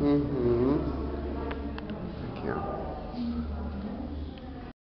Mm-hmm. Thank you.